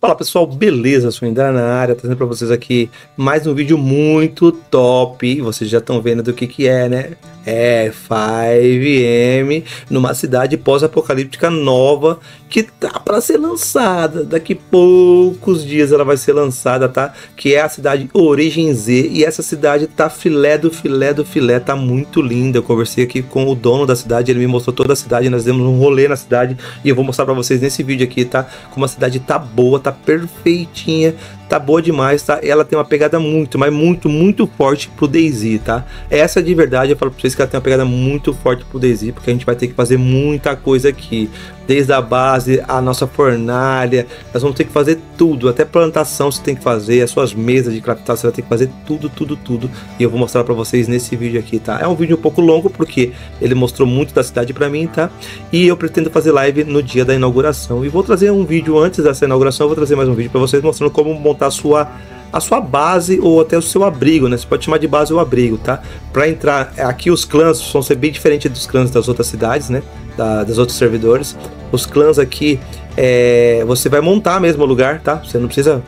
Fala pessoal, beleza? Sou Indra na área, trazendo para vocês aqui mais um vídeo muito top. Vocês já estão vendo do que que é, né? É 5M numa cidade pós-apocalíptica nova que tá para ser lançada. Daqui poucos dias ela vai ser lançada, tá? Que é a cidade Origem Z e essa cidade tá filé do filé do filé, tá muito linda. Eu conversei aqui com o dono da cidade, ele me mostrou toda a cidade, nós demos um rolê na cidade e eu vou mostrar para vocês nesse vídeo aqui, tá? Como a cidade tá boa, tá perfeitinha, tá boa demais, tá? Ela tem uma pegada muito, mas muito, muito forte pro Daisy, tá? Essa de verdade, eu falo pra vocês que ela tem uma pegada muito forte pro Daisy, porque a gente vai ter que fazer muita coisa aqui. Desde a base, a nossa fornalha, nós vamos ter que fazer tudo, até plantação você tem que fazer, as suas mesas de craftar você vai ter que fazer tudo, tudo, tudo. E eu vou mostrar para vocês nesse vídeo aqui, tá? É um vídeo um pouco longo, porque ele mostrou muito da cidade para mim, tá? E eu pretendo fazer live no dia da inauguração. E vou trazer um vídeo antes dessa inauguração, eu vou trazer mais um vídeo para vocês mostrando como montar sua a sua base ou até o seu abrigo, né? Você pode chamar de base ou abrigo, tá? Para entrar aqui os clãs vão ser bem diferentes dos clãs das outras cidades, né? Da, dos outros servidores. Os clãs aqui é, você vai montar mesmo o lugar, tá? Você não precisa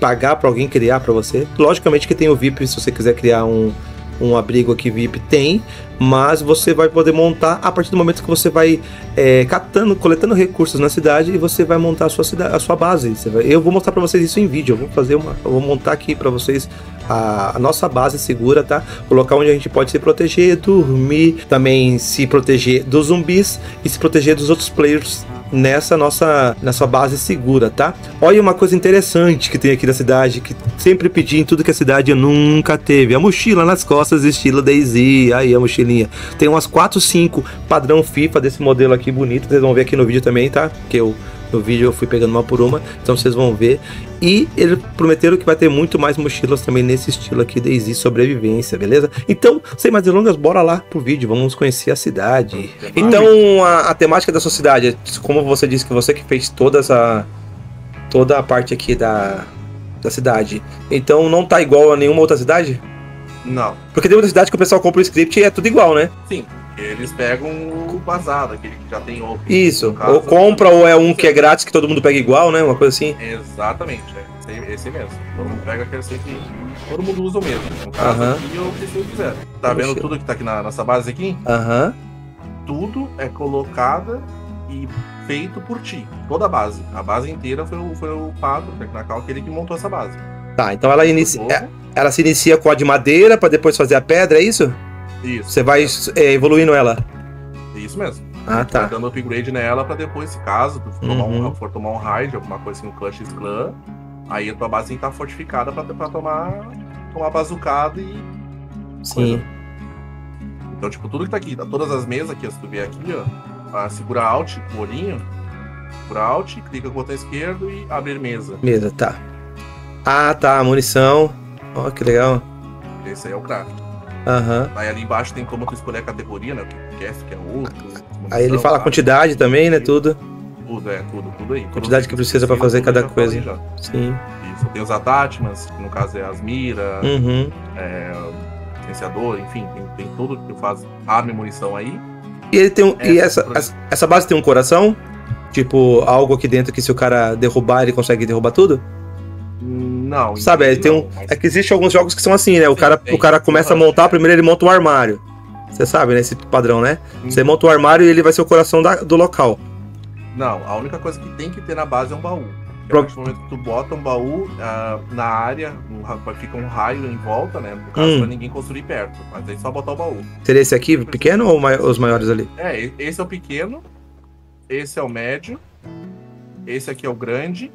pagar para alguém criar para você. Logicamente que tem o VIP se você quiser criar um um abrigo aqui VIP tem, mas você vai poder montar a partir do momento que você vai é, catando, coletando recursos na cidade e você vai montar a sua cidade, a sua base. Vai, eu vou mostrar para vocês isso em vídeo. Eu vou fazer uma, eu vou montar aqui para vocês a, a, nossa base segura, tá? O local onde a gente pode se proteger, dormir, também se proteger dos zumbis e se proteger dos outros players nessa nossa nessa base segura, tá? Olha uma coisa interessante que tem aqui na cidade, que sempre pedi em tudo que a cidade nunca teve. A mochila nas costas, estilo Daisy. Aí a mochilinha. Tem umas 4, 5 padrão FIFA desse modelo aqui bonito. Vocês vão ver aqui no vídeo também, tá? Que eu no vídeo eu fui pegando uma por uma, então vocês vão ver. E eles prometeram que vai ter muito mais mochilas também nesse estilo aqui Daisy sobrevivência, beleza? Então, sem mais delongas, bora lá pro vídeo, vamos conhecer a cidade. Então, a, a temática da sua cidade, como você disse que você que fez toda essa toda a parte aqui da da cidade. Então, não tá igual a nenhuma outra cidade? Não. Porque tem outra cidade que o pessoal compra o script e é tudo igual, né? Sim. Eles pegam o vazado, aquele que já tem ovo. Isso. Caso, ou compra, ou é um que é grátis que todo mundo pega igual, né? Uma coisa assim. Exatamente, é esse, mesmo. Todo mundo pega aquele que todo mundo usa o mesmo. No caso aqui, eu preciso quiser. Tá vendo tudo que tá aqui na nossa base aqui? Aham. Uh -huh. Tudo é colocada e feito por ti. Toda a base. A base inteira foi o, foi o Pablo, Tecnacal, aquele que montou essa base. Tá, então ela inicia. É, ela se inicia com a de madeira para depois fazer a pedra, é isso? Isso. Você vai é, evoluindo ela. Isso mesmo. Ah, tá. Vai dando upgrade nela pra depois, se caso tu for, uhum. tomar, um, for tomar um raid, alguma coisa assim, um clutch clã, aí a tua base tem que estar tá fortificada pra, pra tomar, tomar bazucada e. Sim. Coisa. Então, tipo, tudo que tá aqui, todas as mesas aqui, se tu vier aqui, ó, segura Alt, o olhinho, segura Alt, clica com o botão esquerdo e abrir mesa. Mesa, tá. Ah, tá, munição. Ó, oh, que legal. Esse aí é o craft. Aham. Aí ali embaixo tem como tu escolher a categoria, né? Que é, que é outro. Aí ele fala a quantidade também, né? Tudo. Tudo, é, tudo, tudo aí. Quantidade que precisa para fazer cada coisa. Sim. Isso, tem os attachments, que no caso é as miras, uhum. é, silenciador, enfim, tem, tem tudo que faz arma e munição aí. E ele tem um, essa, e essa, essa, essa base tem um coração? Tipo, algo aqui dentro que se o cara derrubar, ele consegue derrubar tudo? Não. Sabe, é, tem um, mas... é que existe alguns jogos que são assim, né? O cara, o cara começa a montar, primeiro ele monta um armário. Você sabe, né? Esse padrão, né? Hum. Você monta o um armário e ele vai ser o coração da, do local. Não, a única coisa que tem que ter na base é um baú. A partir do momento que tu bota um baú uh, na área, um, fica um raio em volta, né? No caso, hum. pra ninguém construir perto. Mas aí só botar o baú. Seria esse aqui, pequeno ou mai os maiores ali? É, esse é o pequeno, esse é o médio, esse aqui é o grande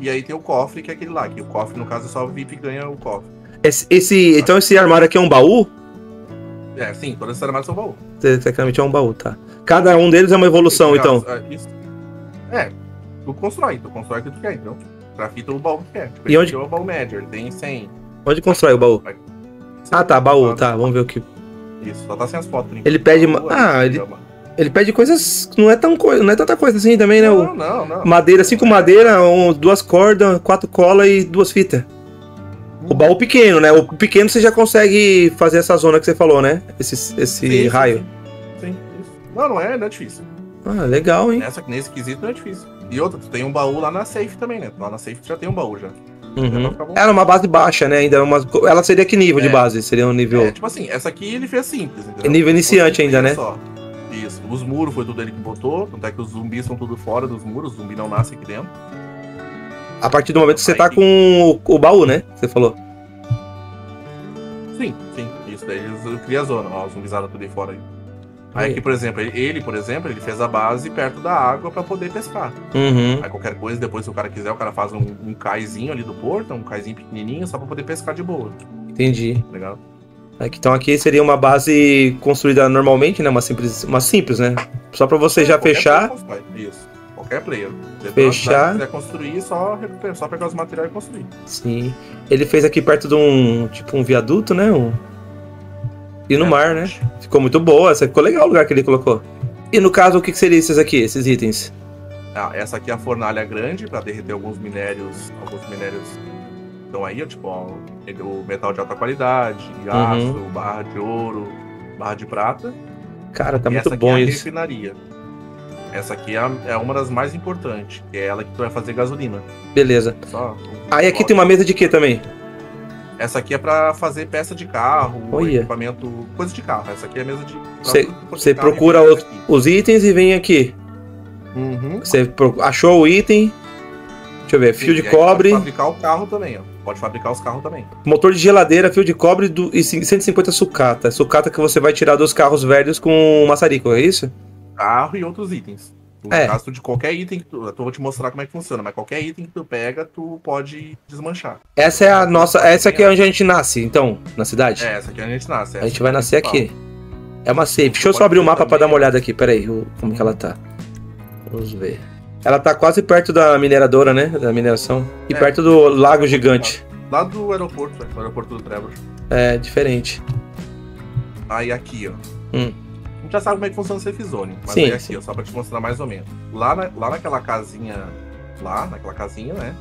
e aí tem o cofre, que é aquele lá, que o cofre, no caso, é só o VIP ganha o cofre. Esse, esse então esse armário aqui é um baú? É, sim, todos esses armários são baú. Tecnicamente é um baú, tá. Cada um deles é uma evolução, então. É, é, tu constrói, tu constrói o que tu quer, então. Grafita o baú que quer. Tipo, e onde... é o baú médio, ele tem 100. Onde constrói o baú? Ah, tá, baú, tá, vamos ver o que... Isso, só tá sem as fotos. Ele pede... Ah, ele... Ele pede coisas. Não é, tão coisa, não é tanta coisa assim também, né? Não, não, não. Madeira, cinco madeira, um, duas cordas, quatro colas e duas fitas. O baú pequeno, né? O pequeno você já consegue fazer essa zona que você falou, né? Esse, esse sim, raio. Sim, sim, Não, não é, não é difícil. Ah, legal, hein? Nessa, nesse quesito não é difícil. E outra, tu tem um baú lá na safe também, né? Lá na safe já tem um baú já. Uhum. Era uma base baixa, né? Ainda uma... Ela seria que nível é. de base? Seria um nível. É, tipo assim, essa aqui ele fez simples. Entendeu? É nível iniciante ainda, né? Só. Isso. Os muros foi tudo ele que botou. Tanto é que os zumbis são tudo fora dos muros, o zumbi não nasce aqui dentro. A partir do momento que você tá com o, o baú, né? Você falou. Sim, sim. Isso daí cria a zona, ó, os zumbizada tudo aí fora aí. Aí aqui, por exemplo, ele, por exemplo, ele fez a base perto da água para poder pescar. Uhum. Aí qualquer coisa, depois, se o cara quiser, o cara faz um, um caizinho ali do porto, um caizinho pequenininho, só para poder pescar de boa. Entendi. Legal. Então aqui seria uma base construída normalmente, né? Uma simples, uma simples, né? Só para você é, já fechar. Isso. Qualquer player. fechar. Se quiser construir, só, só pegar os materiais e construir. Sim. Ele fez aqui perto de um tipo um viaduto, né? Um... E no é, mar, né? Ficou muito boa. Essa ficou legal o lugar que ele colocou. E no caso, o que, que seria esses aqui, esses itens? Ah, essa aqui é a fornalha grande para derreter alguns minérios, alguns minérios estão aí, tipo, ó, o metal de alta qualidade, aço, uhum. barra de ouro, barra de prata. Cara, tá e muito bom é isso. refinaria. Essa aqui é, é, uma das mais importantes, que é ela que tu vai fazer gasolina. Beleza. Só, aí aqui tem uma mesa de quê também? Essa aqui é para fazer peça de carro, Olha. equipamento, coisa de carro. Essa aqui é a mesa de. Você procura os, os, itens e vem aqui. Você uhum. achou o item. Deixa eu ver, fio Sim, de cobre. Fabricar o carro também, ó. Pode fabricar os carros também. Motor de geladeira, fio de cobre do, e 150 sucata. Sucata que você vai tirar dos carros velhos com maçarico, é isso? Carro e outros itens. No é. caso de qualquer item que tu. Eu vou te mostrar como é que funciona, mas qualquer item que tu pega, tu pode desmanchar. Essa é a nossa. Essa aqui é onde a gente nasce, então, na cidade? É, essa aqui é onde a gente nasce. A gente vai nascer aqui. É uma safe. Deixa eu só abrir o mapa para dar uma olhada aqui. Pera aí, como que ela tá. Vamos ver. Ela tá quase perto da mineradora, né? Da mineração. E é, perto do lago gigante. Lá do aeroporto, né? do aeroporto do Trevor. É, diferente. Aí aqui, ó. Hum gente já sabe como é que funciona o Safe Zone. Mas sim, aí aqui, sim. ó, só pra te mostrar mais ou menos. Lá, na, lá naquela casinha. Lá, naquela casinha, né?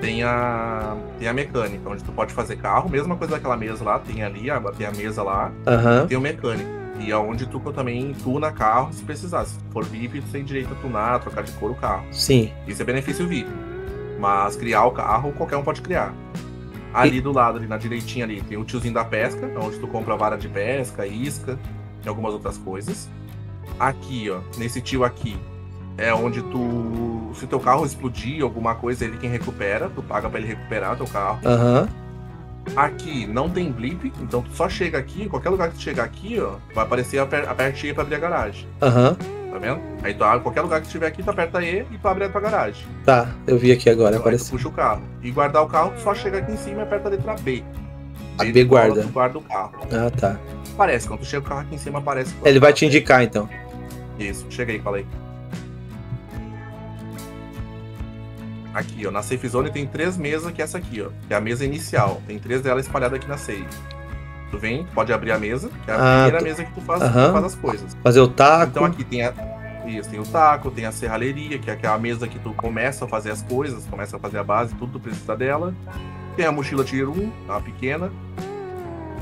Tem a, tem a mecânica, onde tu pode fazer carro, mesma coisa daquela mesa lá, tem ali, tem a mesa lá, uhum. tem o mecânico. E é onde tu também tuna carro se precisar. Se for VIP, tu tem direito a tunar, trocar de cor o carro. Sim. Isso é benefício VIP. Mas criar o carro, qualquer um pode criar. Ali e... do lado, ali na direitinha ali, tem o tiozinho da pesca, onde tu compra vara de pesca, isca, e algumas outras coisas. Aqui, ó, nesse tio aqui, é onde tu. Se teu carro explodir, alguma coisa, ele quem recupera, tu paga para ele recuperar teu carro. Aham. Uhum. Aqui não tem blip, então tu só chega aqui, qualquer lugar que tu chegar aqui, ó, vai aparecer a aperte E pra abrir a garagem. Aham. Uhum. Tá vendo? Aí tu abre qualquer lugar que tiver aqui, tu aperta E e tu abre a tua garagem. Tá, eu vi aqui agora, então, apareceu. puxa o carro. E guardar o carro, tu só chega aqui em cima e aperta a letra B. A B guarda. Tu guarda o carro. Ah, tá. Aparece, quando tu chega o carro aqui em cima, aparece. Ele vai te indicar então. Isso, chega aí, fala aí. Aqui, ó, na safe zone tem três mesas, que é essa aqui, ó. Que é a mesa inicial. Tem três delas espalhadas aqui na safe. Tu vem, pode abrir a mesa, que é a ah, primeira mesa que tu faz, tu faz as coisas. Fazer o taco. Então aqui tem a. Isso, tem o taco, tem a serralheria, que é aquela mesa que tu começa a fazer as coisas, começa a fazer a base, tudo tu precisa dela. Tem a mochila Tier 1, uma pequena.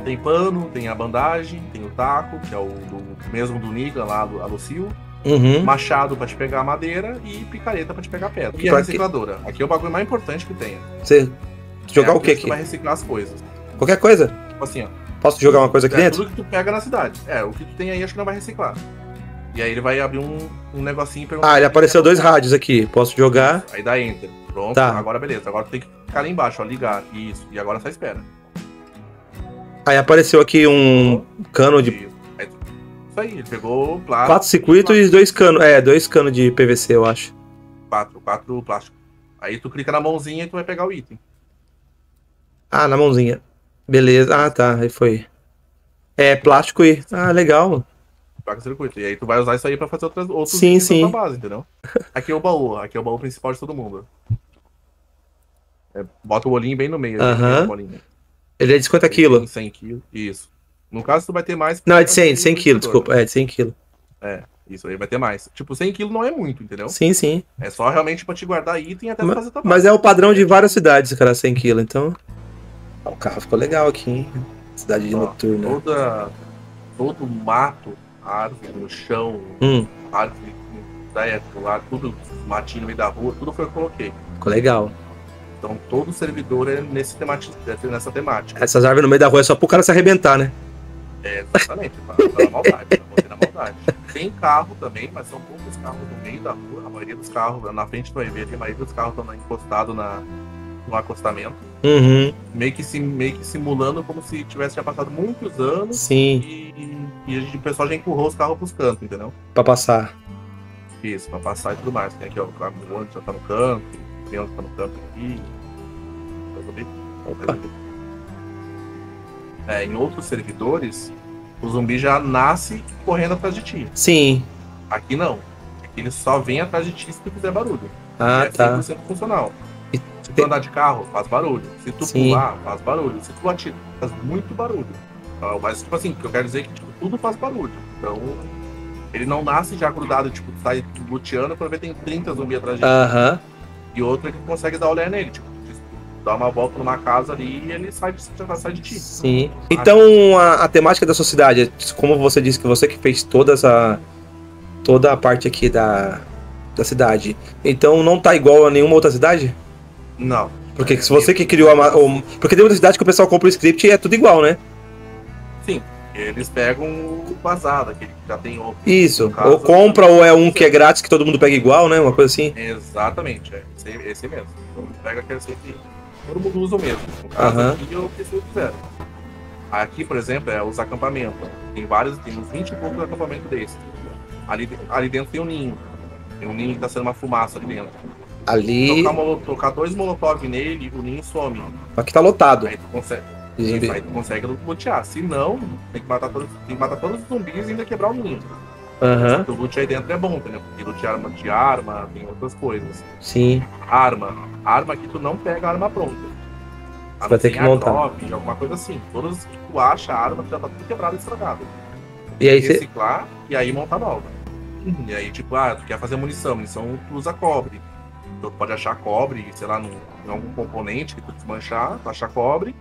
Tem pano, tem a bandagem, tem o taco, que é o do, mesmo do Niga lá, do, a Lucio. Uhum. Machado para te pegar madeira e picareta para te pegar pedra. E a recicladora. Que... Aqui é o bagulho mais importante que tem. Você jogar é o que aqui? Você vai reciclar as coisas. Qualquer coisa? Tipo assim, ó. Posso jogar uma coisa aqui é, dentro? Tudo que tu pega na cidade. É, o que tu tem aí acho que não vai reciclar. E aí ele vai abrir um, um negocinho Ah, ele apareceu dois rádios aqui. Posso jogar? Aí dá enter. Pronto. Tá. Agora beleza. Agora tu tem que ficar ali embaixo, ó. Ligar. Isso. E agora só espera. Aí apareceu aqui um cano de. Isso aí, ele pegou plástico. Quatro circuitos e dois canos. É, dois canos de PVC, eu acho. Quatro, quatro plástico. Aí tu clica na mãozinha e tu vai pegar o item. Ah, na mãozinha. Beleza. Ah, tá. Aí foi. É, plástico e. Ah, legal. Placa circuito. E aí tu vai usar isso aí pra fazer outras, outros sim, sim. base, entendeu? Aqui é o baú. Aqui é o baú principal de todo mundo. É, bota o olhinho bem no meio. Uh -huh. Ele é de 50 quilos. 100 quilos, isso. No caso, tu vai ter mais. Não, é de 100, 100 quilos, desculpa. É, de 100 quilos. É, isso aí vai ter mais. Tipo, 100 quilos não é muito, entendeu? Sim, sim. É só realmente pra te guardar item até mas, fazer tua Mas é o padrão de várias cidades, cara, 100 quilos, então... O carro ficou legal aqui, hein? Cidade de Ó, noturna. Toda, todo mato, árvore no chão, hum. árvore da época, lá, tudo matinho no meio da rua, tudo foi eu que coloquei. Ficou legal. Então todo servidor é nesse temati é nessa temática. Essas árvores no meio da rua é só pro cara se arrebentar, né? É, exatamente, pra, pra maldade, pra botar na maldade. Tem carro também, mas são poucos carros no meio da rua. A maioria dos carros, na frente do EV, a maioria dos carros estão encostados na, no acostamento. Uhum. Meio que, meio que simulando como se tivesse já passado muitos anos Sim, e, e a gente- o pessoal já empurrou os carros pros cantos, entendeu? pra passar. Isso, pra passar e tudo mais. Tem aqui, ó, o carro já tá no canto, o criança tá no canto aqui. Tá? Opa. É, em outros servidores, o zumbi já nasce correndo atrás de ti. Sim. Aqui não. Aqui ele só vem atrás de ti se tu fizer barulho. Ah, é tá. 100% funcional. Se tu andar de carro, faz barulho. Se tu Sim. pular, faz barulho. Se tu atirar, faz muito barulho. Ah, Mas, tipo assim, o que eu quero dizer é que tipo, tudo faz barulho. Então, ele não nasce já grudado, tipo, sai luteando pra ver tem 30 zumbis atrás de ti. Aham. E outro é que consegue dar olhar nele, tipo, dá uma volta numa casa ali e ele sai já sai de ti. Sim. Então a, a temática da sua cidade, como você disse que você que fez toda essa. toda a parte aqui da, da cidade. Então não tá igual a nenhuma outra cidade? Não. Porque se você que criou a. o- porque tem muita cidade que o pessoal compra o script e é tudo igual, né? Eles pegam o vazado, aquele que já tem outro. Isso. Caso, ou compra ou é um que é grátis que todo mundo pega igual, né? Uma coisa assim. Exatamente, é esse, esse mesmo. Então pega aquele que todo mundo usa o mesmo. No caso Aham. aqui eu preciso fizeram. Aqui, por exemplo, é os acampamentos. Tem vários, tem uns 20 e poucos acampamentos desses. Ali, ali dentro tem um ninho. Tem um ninho que tá sendo uma fumaça ali dentro. Ali. Tocar, tocar dois molotov nele, o ninho some. Aqui tá lotado. Aí tu consegue. Isso, aí tu consegue lutear. Se não, tem que matar todos, tem que matar todos os zumbis e ainda quebrar o ninho. Que o loot aí dentro é bom, entendeu? Porque loot de arma, de arma, tem outras coisas. Sim. Arma. Arma que tu não pega arma pronta. A vai ter que montar. airdrop, alguma coisa assim. Todas que tu acha a arma já tá tudo quebrado e estragado. E aí você. Reciclar e aí montar nova. E aí, tipo, ah, tu quer fazer munição. Munição tu usa cobre. Então tu pode achar cobre, sei lá, num, em algum componente que tu desmanchar, tu achar cobre.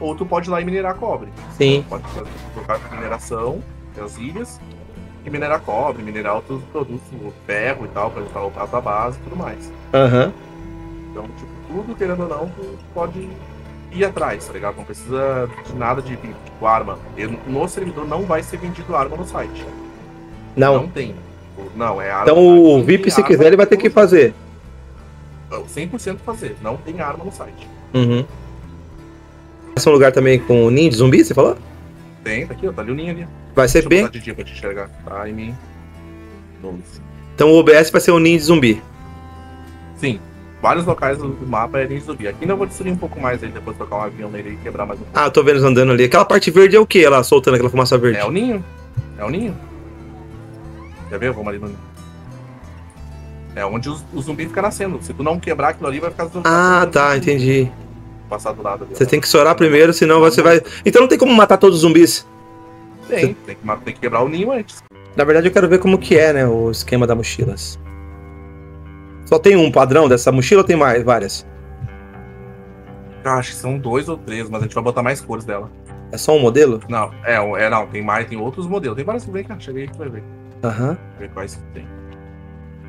Ou tu pode ir lá e minerar cobre. Sim. Pode fazer- colocar mineração, as ilhas, e minerar cobre, minerar outros produtos, o ferro e tal, pra colocar a tua base e tudo mais. Aham. Então, tipo, tudo, querendo ou não, tu pode ir atrás, tá ligado? Não precisa de nada de tipo, arma. Eu- no servidor não vai ser vendido arma no site. Não. tem. Não, é arma. Então o VIP, se quiser, ele vai ter que fazer. 100% fazer. Não tem arma no site. Uhum. Esse é um lugar também com ninho de zumbi, você falou? Tem, tá aqui, ó, tá ali o ninho ali. Vai ser Deixa bem. pra te enxergar. Time. 12. Então o OBS vai ser um ninho de zumbi. Sim, vários locais do mapa é de zumbi. Aqui ainda vou destruir um pouco mais aí, depois tocar um avião nele e quebrar mais um pouco. Ah, tô vendo eles andando ali. Aquela parte verde é o que? Ela soltando aquela fumaça verde. É o ninho. É o ninho. Quer ver? Vamos ali no ninho. É onde os- o zumbi fica nascendo. Se tu não quebrar aquilo ali, vai ficar zumbi. Ah, tá, entendi. Passar do lado. Você tem que estourar primeiro, senão você vai. Então não tem como matar todos os zumbis. Tem, tem que, tem que quebrar o ninho antes. Na verdade, eu quero ver como que é, né? O esquema da mochilas. Só tem um padrão dessa mochila ou tem mais, várias? Eu acho que são dois ou três, mas a gente vai botar mais cores dela. É só um modelo? Não, é, é não, tem mais, tem outros modelos. Tem vários. Vem cá, chega aí que tu vai ver. Aham. Ver quais que tem.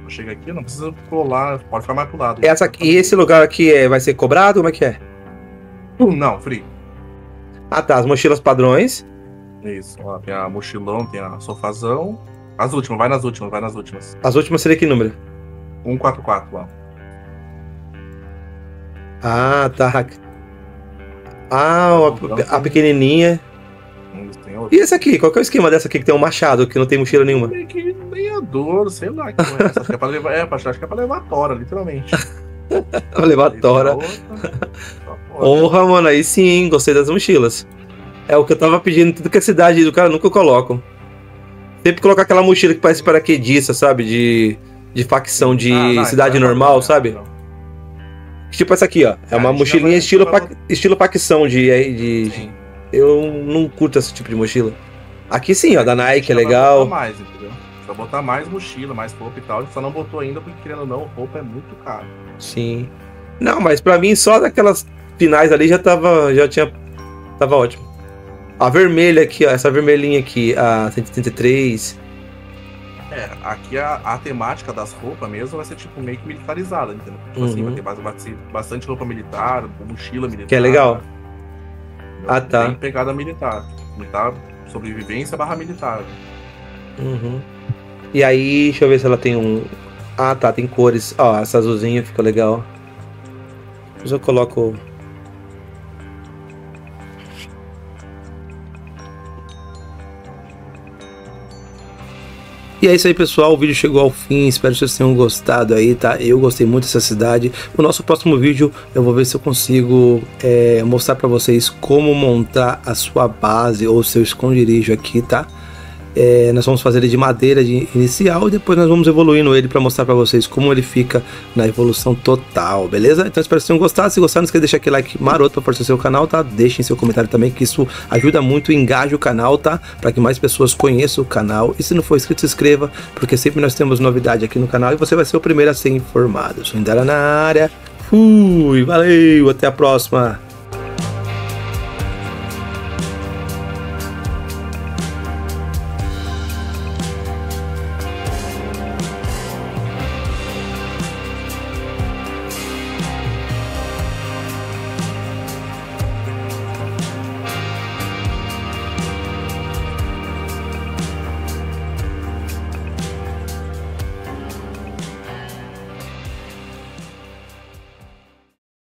Eu chego aqui, não precisa colar, pode ficar mais pro lado. Essa aqui, e esse lugar aqui é, vai ser cobrado? Como é que é? Não, free. Ah, tá. As mochilas padrões. Isso, ó, tem a mochilão, tem a sofazão. As últimas, vai nas últimas, vai nas últimas. As últimas seria que número? 144 lá. Ah, tá. Ah, a, a pequenininha. E esse aqui? Qual que é o esquema dessa aqui que tem um machado, que não tem mochila nenhuma? Meio que lenhador, sei lá que é essa. Acho que é pra levar, é, acho que é pra levar tora, literalmente. Pra levar tora. Porra, mano, aí sim, gostei das mochilas. É o que eu tava pedindo, tudo que é cidade do cara nunca coloco. Sempre colocar aquela mochila que parece paraquedista, sabe? De, de facção de Ah, não, cidade então é normal, sabe? não. Tipo essa aqui, ó. É Ah, uma a mochilinha vai- estilo, vai- pa- estilo facção de, de. Sim. Eu não curto esse tipo de mochila. Aqui sim, ó, da Nike é legal. mais, entendeu? Vai botar mais mochila, mais roupa e tal. A gente só não botou ainda porque, querendo ou não, roupa é muito caro. Sim. Não, mas pra mim só daquelas finais ali já tava. Já tinha. Tava ótimo. A vermelha aqui, ó. Essa vermelhinha aqui, a 133. É, aqui a, a temática das roupas mesmo vai ser tipo meio que militarizada, entendeu? Tipo assim, Uhum. vai ter bastante, roupa militar, mochila militar. Que é legal. Ah, tá. Tem pegada militar. Militar, sobrevivência barra militar. Uhum. E aí, deixa eu ver se ela tem um. Ah, tá, tem cores. Ó, essa azulzinha fica legal. Depois eu coloco. E é isso aí, pessoal. O vídeo chegou ao fim. Espero que vocês tenham gostado aí, tá? Eu gostei muito dessa cidade. No nosso próximo vídeo, eu vou ver se eu consigo é, mostrar para vocês como montar a sua base ou seu esconderijo aqui, tá? É, nós vamos fazer ele de madeira de inicial e depois nós vamos evoluindo ele para mostrar para vocês como ele fica na evolução total, beleza? Então espero que vocês tenham gostado. Se gostaram, não esqueça de deixar aquele like maroto para fortalecer o canal, tá? Deixem seu comentário também, que isso ajuda muito e engaja o canal, tá? Para que mais pessoas conheçam o canal. E se não for inscrito, se inscreva, porque sempre nós temos novidade aqui no canal e você vai ser o primeiro a ser informado. Eu sou Indara na área. Fui, valeu, até a próxima.